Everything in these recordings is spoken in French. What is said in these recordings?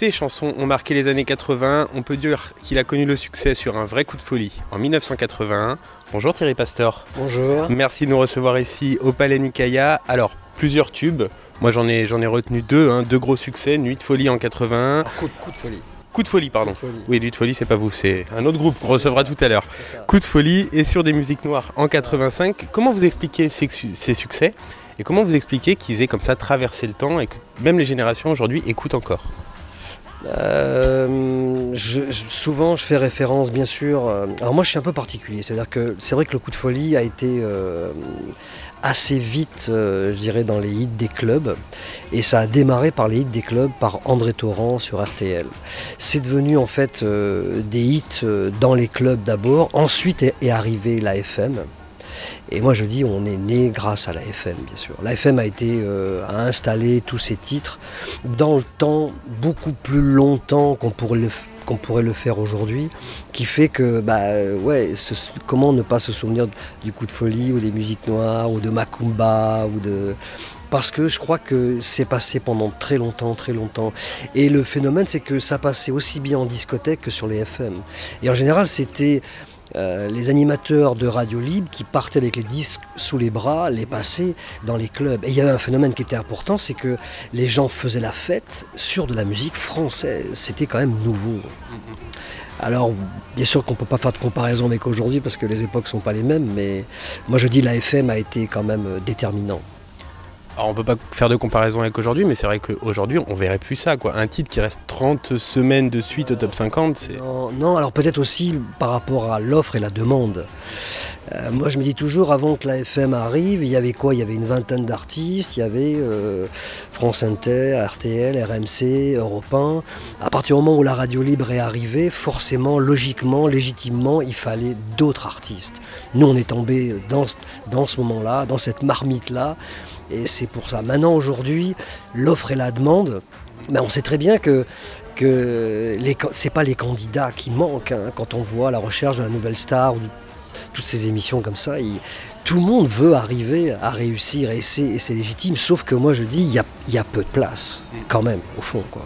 Ces chansons ont marqué les années 80. On peut dire qu'il a connu le succès sur un vrai coup de folie en 1981. Bonjour Thierry Pastor. Bonjour. Merci de nous recevoir ici au Palais Nicaïa. Alors, plusieurs tubes. Moi j'en ai, j'en ai retenu deux, hein. deux gros succès. Nuit de folie en 81. coup, de, coup de folie. Coup de folie, pardon. Oui, Nuit de folie, c'est pas vous, c'est un autre groupe qu'on recevra tout à l'heure. Coup de folie et sur des musiques noires en 85. Comment vous expliquez ces, ces succès et comment vous expliquez qu'ils aient comme ça traversé le temps et que même les générations aujourd'hui écoutent encore? Euh, souvent, je fais référence, bien sûr. Euh, alors moi, je suis un peu particulier. C'est-à-dire que c'est vrai que le coup de folie a été euh, assez vite, je dirais, dans les hits des clubs, et ça a démarré par les hits des clubs, par André Torrent sur RTL. C'est devenu en fait des hits dans les clubs d'abord. Ensuite est arrivé la FM. Et moi je dis, on est né grâce à la FM, bien sûr. La FM a été euh, à installer tous ces titres dans le temps beaucoup plus longtemps qu'on pourrait le faire aujourd'hui, qui fait que, bah, ouais, comment ne pas se souvenir du coup de folie ou des musiques noires ou de Macumba ou de, parce que je crois que c'est passé pendant très longtemps, très longtemps. Et le phénomène, c'est que ça passait aussi bien en discothèque que sur les FM. Et en général, c'était euh, les animateurs de radio libre qui partaient avec les disques sous les bras, les passaient dans les clubs. Et il y avait un phénomène qui était important, c'est que les gens faisaient la fête sur de la musique française. C'était quand même nouveau. Alors, bien sûr qu'on ne peut pas faire de comparaison avec aujourd'hui parce que les époques ne sont pas les mêmes, mais moi je dis la FM a été quand même déterminant. On peut pas faire de comparaison avec aujourd'hui, mais c'est vrai qu'aujourd'hui on verrait plus ça. Quoi. Un titre qui reste 30 semaines de suite au top 50, c'est. Non, alors peut-être aussi par rapport à l'offre et la demande. Euh, moi je me dis toujours, avant que la FM arrive, il y avait quoi? Il y avait une vingtaine d'artistes, il y avait euh, France Inter, RTL, RMC, Europe 1. À partir du moment où la radio libre est arrivée, forcément, logiquement, légitimement, il fallait d'autres artistes. Nous on est tombé dans, dans ce moment-là, dans cette marmite-là. Et c'est pour ça. Maintenant, aujourd'hui, l'offre et la demande, ben, on sait très bien que que ce n'est pas les candidats qui manquent hein. quand on voit la recherche de la nouvelle star ou toutes ces émissions comme ça. tout le monde veut arriver à réussir et c'est légitime, sauf que moi je dis il y a, y a, peu de place quand même au fond. Quoi.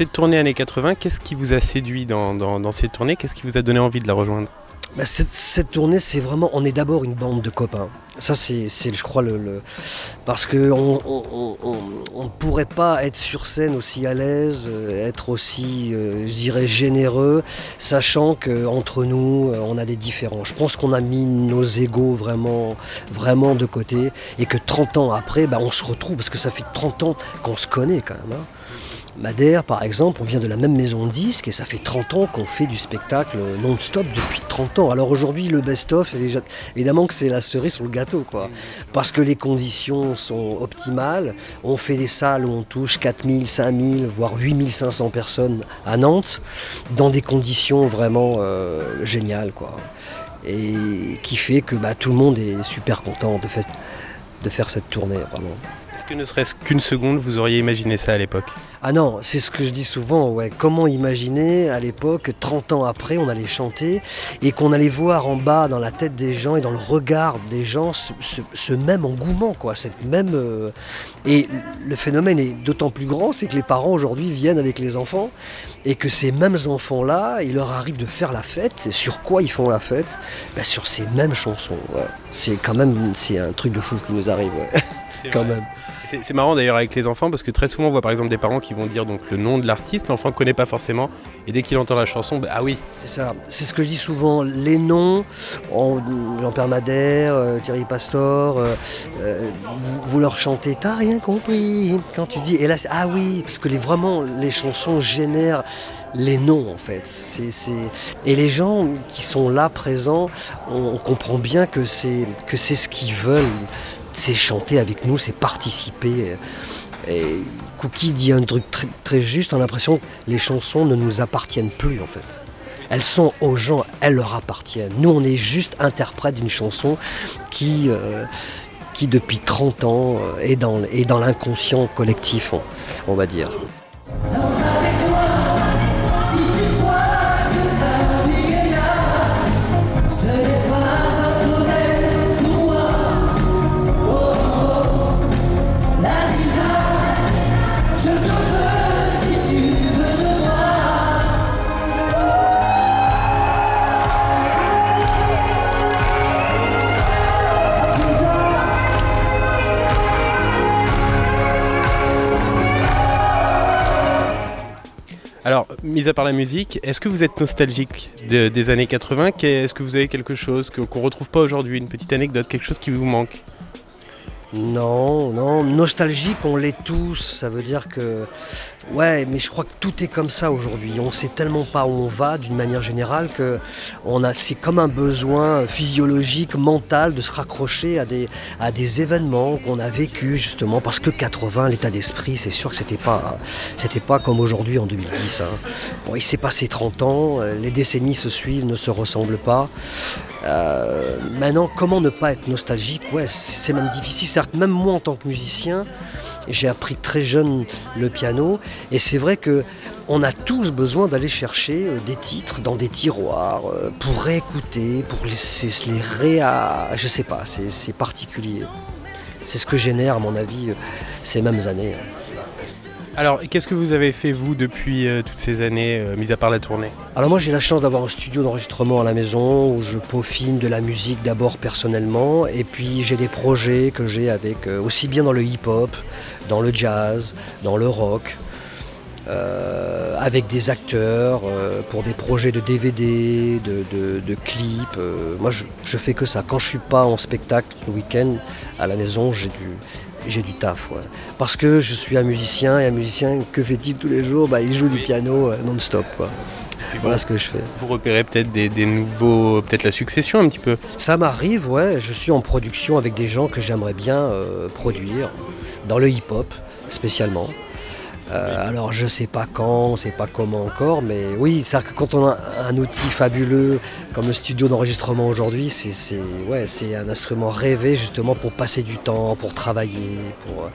Cette tournée années 80, qu'est-ce qui vous a séduit dans, dans, cette tournée Qu'est-ce qui vous a donné envie de la rejoindre? Bah, cette, tournée, c'est vraiment, on est d'abord une bande de copains. Ça, c'est, je crois, le, parce que on, ne pourrait pas être sur scène aussi à l'aise, euh, être aussi, euh, je dirais, généreux, sachant qu'entre nous, euh, on a des différents. Je pense qu'on a mis nos égaux vraiment, vraiment de côté, et que 30 ans après, bah, on se retrouve, parce que ça fait 30 ans qu'on se connaît quand même. Hein. Madère, par exemple, on vient de la même maison de disques et ça fait 30 ans qu'on fait du spectacle non-stop depuis 30 ans. Alors aujourd'hui, le best-of, évidemment que c'est la cerise sur le gâteau, quoi. Parce que les conditions sont optimales. On fait des salles où on touche 4000, 5000, voire 8500 personnes à Nantes, dans des conditions vraiment euh, géniales, quoi. Et qui fait que bah, tout le monde est super content de, de faire cette tournée, vraiment. Est-ce que ne serait-ce qu'une seconde, vous auriez imaginé ça à l'époque? Ah non, c'est ce que je dis souvent. Comment imaginer à l'époque, 30 ans après, on allait chanter et qu'on allait voir en bas dans la tête des gens et dans le regard des gens ce, même engouement, quoi. Cette même. Euh, et le phénomène est d'autant plus grand, c'est que les parents aujourd'hui viennent avec les enfants et que ces mêmes enfants-là, il leur arrive de faire la fête. Et sur quoi ils font la fête? Ben, Sur ces mêmes chansons. C'est quand même un truc de fou qui nous arrive. quand même. C'est marrant d'ailleurs avec les enfants parce que très souvent on voit par exemple des parents qui vont dire donc le nom de l'artiste, l'enfant ne connaît pas forcément et dès qu'il entend la chanson, bah, ah oui. C'est ça, c'est ce que je dis souvent, les noms, Jean-Pierre Madère, euh, Thierry Pastor, euh, euh, vous, leur chantez, t'as rien compris quand tu dis, et là ah oui, parce que les, vraiment les chansons génèrent les noms en fait. Et les gens qui sont là présents, on, comprend bien que c'est ce qu'ils veulent c'est chanter avec nous, c'est participer. Et Cookie dit un truc très, juste, on a l'impression que les chansons ne nous appartiennent plus en fait. Elles sont aux gens, elles leur appartiennent. Nous, on est juste interprète d'une chanson qui, euh, depuis 30 ans euh, est dans l'inconscient collectif, on va dire. Mis à part la musique, est-ce que vous êtes nostalgique des années 80 Est-ce que vous avez quelque chose qu'on ne retrouve pas aujourd'hui? Une petite anecdote, quelque chose qui vous manque? Non, non, nostalgique, on l'est tous. Ça veut dire que, ouais, mais je crois que tout est comme ça aujourd'hui. On sait tellement pas où on va d'une manière générale que on a, c'est comme un besoin physiologique, mental, de se raccrocher à des, événements qu'on a vécu justement parce que 80, l'état d'esprit, c'est sûr que c'était pas, pas comme aujourd'hui en 2010. Hein. Bon, il s'est passé 30 ans, les décennies se suivent, ne se ressemblent pas. Euh, maintenant, comment ne pas être nostalgique Ouais, c'est même difficile. Certes, même moi en tant que musicien, j'ai appris très jeune le piano, et c'est vrai que on a tous besoin d'aller chercher euh, des titres dans des tiroirs euh, pour réécouter, pour laisser les réa. Je sais pas, c'est particulier. C'est ce que génère, à mon avis, ces mêmes années. Alors, qu'est-ce que vous avez fait, vous, depuis euh, toutes ces années, euh, mis à part la tournée? Alors, moi, j'ai la chance d'avoir un studio d'enregistrement à la maison où je peaufine de la musique d'abord personnellement, et puis j'ai des projets que j'ai avec, euh, aussi bien dans le hip-hop, dans le jazz, dans le rock. avec des acteurs pour des projets de DVD, de, clips. moi, je, fais que ça. Quand je suis pas en spectacle le week-end à la maison, j'ai du, j'ai du taf. Parce que je suis un musicien et un musicien, que fait-il tous les jours? Bah, Il joue du piano euh, non-stop. Voilà ce que je fais. Vous repérez peut-être des, nouveaux, peut-être la succession un petit peu? Ça m'arrive, ouais. Je suis en production avec des gens que j'aimerais bien euh, produire, dans le hip-hop spécialement. Euh, alors je sais pas quand, je sais pas comment encore, mais oui, c'est que quand on a un outil fabuleux comme le studio d'enregistrement aujourd'hui, c'est un instrument rêvé justement pour passer du temps, pour travailler. Euh,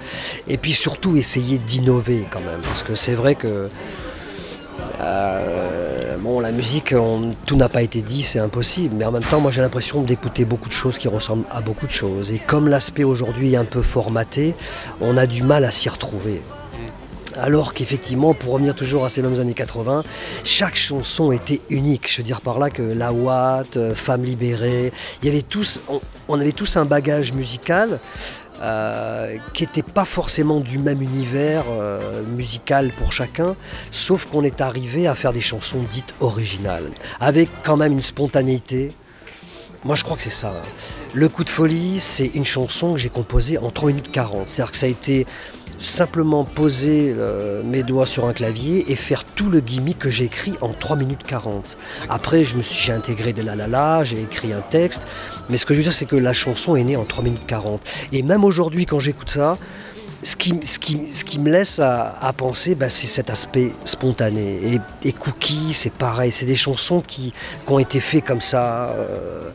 et puis surtout essayer d'innover quand même, parce que c'est vrai que euh, bon, la musique, tout n'a pas été dit, c'est impossible. Mais en même temps, moi j'ai l'impression d'écouter beaucoup de choses qui ressemblent à beaucoup de choses. Et comme l'aspect aujourd'hui est un peu formaté, on a du mal à s'y retrouver. Alors qu'effectivement, pour revenir toujours à ces mêmes années 80, chaque chanson était unique. Je veux dire par là que La Watt, euh, Femme libérée, on, avait tous un bagage musical. Euh, qui n'était pas forcément du même univers euh, musical pour chacun, sauf qu'on est arrivé à faire des chansons dites originales, avec quand même une spontanéité. Moi je crois que c'est ça. Le coup de folie, c'est une chanson que j'ai composée en 3 minutes 40. C'est-à-dire que ça a été simplement poser euh, mes doigts sur un clavier et faire tout le gimmick que j'ai écrit en 3 minutes 40. Après, j'ai intégré des la la la, j'ai écrit un texte, mais ce que je veux dire, c'est que la chanson est née en 3 minutes 40. Et même aujourd'hui, quand j'écoute ça, ce qui, ce qui, ce qui me laisse à, penser, bah, c'est cet aspect spontané. Et, Cookie, c'est pareil, c'est des chansons qui, ont été faites comme ça, euh,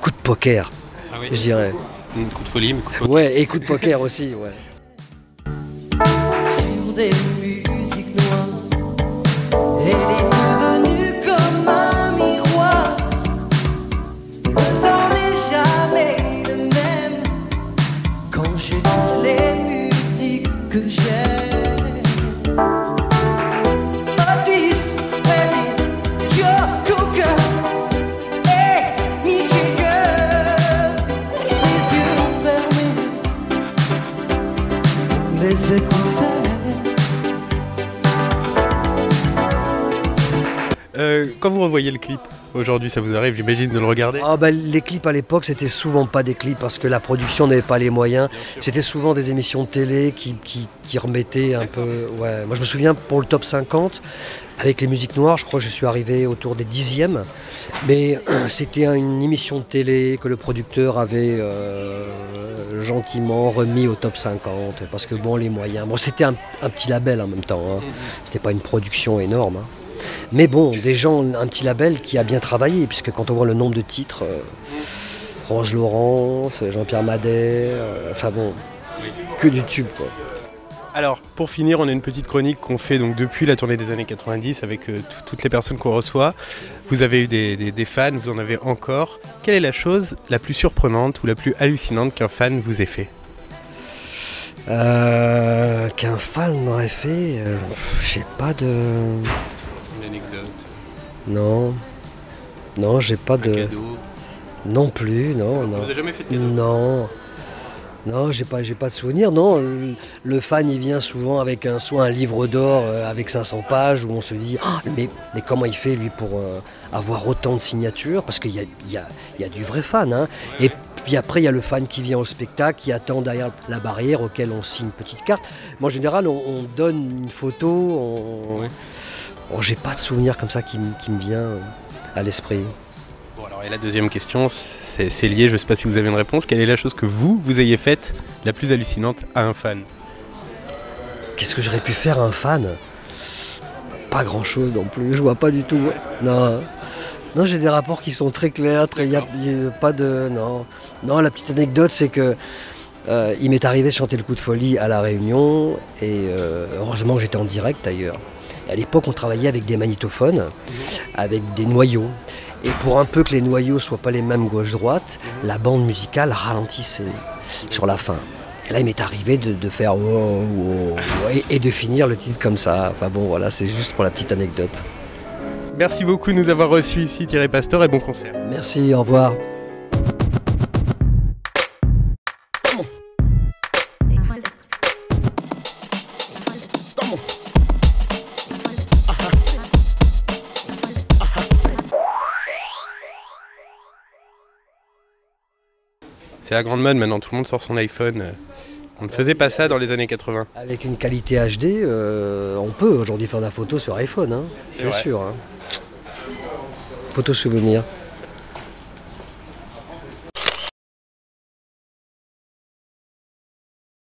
coup de poker, ah je dirais. Coup de folie, mais coup de poker. Ouais, et coup de poker aussi, ouais. des musiques noires. Elle est que j'ai. Otis, Ellie, Joe Cooker et Mick Les yeux fermés, les écouteurs. Euh, quand vous revoyez le clip, aujourd'hui ça vous arrive j'imagine de le regarder ah bah, Les clips à l'époque c'était souvent pas des clips parce que la production n'avait pas les moyens. C'était souvent des émissions de télé qui, qui, remettaient un peu... Ouais. Moi je me souviens pour le top 50, avec les musiques noires, je crois que je suis arrivé autour des dixièmes. Mais c'était une émission de télé que le producteur avait euh, gentiment remis au top 50 parce que bon les moyens. Bon c'était un, petit label en même temps. Hein. Mm-hmm. C'était pas une production énorme. Hein. Mais bon, des gens, un petit label qui a bien travaillé, puisque quand on voit le nombre de titres, euh, Rose Laurence, Jean-Pierre Madère, euh, enfin bon, que du tube quoi. Alors, pour finir, on a une petite chronique qu'on fait donc depuis la tournée des années 90 avec euh, toutes les personnes qu'on reçoit. Vous avez eu des, fans, vous en avez encore. Quelle est la chose la plus surprenante ou la plus hallucinante qu'un fan vous ait fait? Qu'un fan m'aurait fait, je sais pas de. Non. Non, j'ai pas de. Cadeau. Non plus, non, non. Vous avez jamais fait de cadeau Non. Non, j'ai pas, j'ai pas de souvenir. Non, le, fan, il vient souvent avec un, soit un livre d'or euh, avec 500 pages où on se dit, ah, mais, mais, comment il fait lui pour euh, avoir autant de signatures? Parce qu'il y a, y, a, y a, du vrai fan. Hein. Et puis après, il y a le fan qui vient au spectacle, qui attend derrière la barrière auquel on signe une petite carte. Moi, en général, on, donne une photo. On, Oh, j'ai pas de souvenir comme ça qui, me vient euh, à l'esprit. Bon, alors, et la deuxième question, c'est lié, je sais pas si vous avez une réponse. Quelle est la chose que vous, vous ayez faite la plus hallucinante à un fan? Qu'est-ce que j'aurais pu faire à un fan? Pas grand chose non plus, je vois pas du tout. Non. Non, j'ai des rapports qui sont très clairs, très. Y a, pas de. Non. Non, la petite anecdote, c'est que. Euh, il m'est arrivé de chanter le coup de folie à La Réunion, et euh, heureusement que j'étais en direct d'ailleurs. À l'époque, on travaillait avec des magnétophones, avec des noyaux. Et pour un peu que les noyaux soient pas les mêmes gauche-droite, la bande musicale ralentissait sur la fin. Et là, il m'est arrivé de, faire et, de finir le titre comme ça. Enfin bon, voilà, c'est juste pour la petite anecdote. Merci beaucoup de nous avoir reçus ici, Thierry Pastor, et bon concert. Merci, au revoir. C'est la grande mode maintenant, tout le monde sort son iPhone. On ne faisait pas ça dans les années 80. Avec une qualité HD, euh, on peut aujourd'hui faire de la photo sur iPhone, hein. c'est sûr. Hein. Photo souvenir.